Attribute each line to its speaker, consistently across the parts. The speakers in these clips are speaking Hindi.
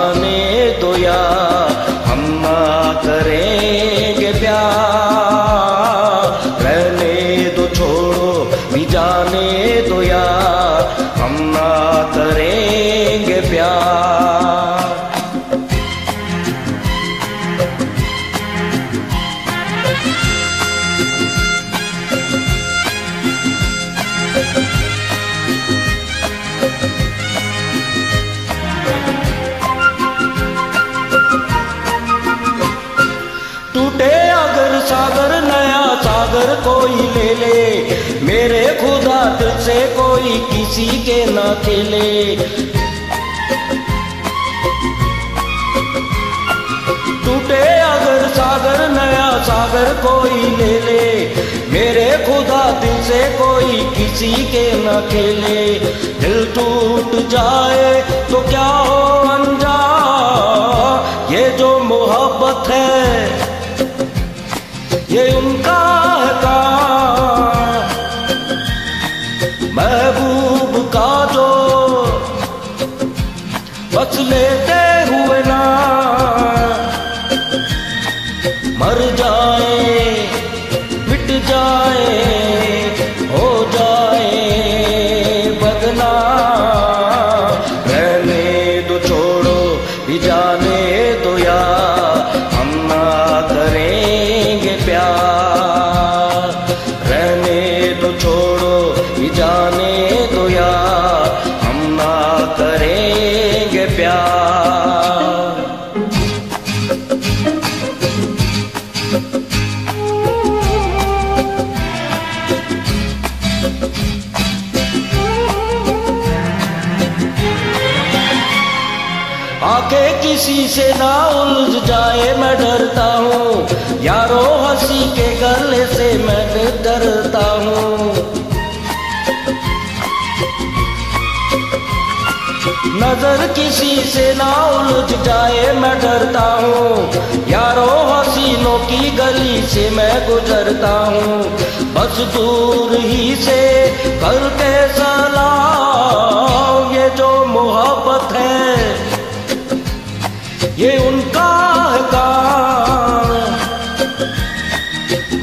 Speaker 1: हमें दो या हम करेंगे प्यार। रहने दो छोड़ो भी जाने कोई ले ले। मेरे खुदा दिल से कोई किसी के ना खेले। टूटे अगर सागर, नया सागर कोई ले ले। मेरे खुदा दिल से कोई किसी के न खेले। दिल टूट जाए तो क्या हो अंजा ये जो मोहब्बत है ये उनका काम महबूब का जो बच लेते हुए ना। मर जाए आके किसी से ना उलझ जाए, मैं डरता हूँ। यारो हँसी के गले से मैं डरता हूँ। नज़र किसी से ना उलझ जाए, मैं डरता हूँ। यारो हसीनों की गली से मैं गुजरता हूँ। बस दूर ही से करके सलाम।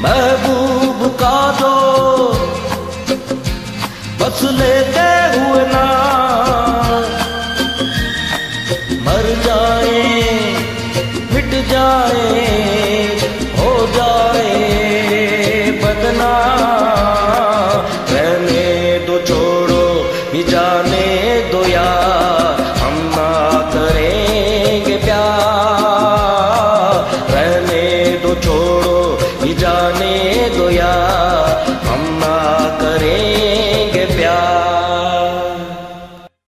Speaker 1: महबूब जाने यार।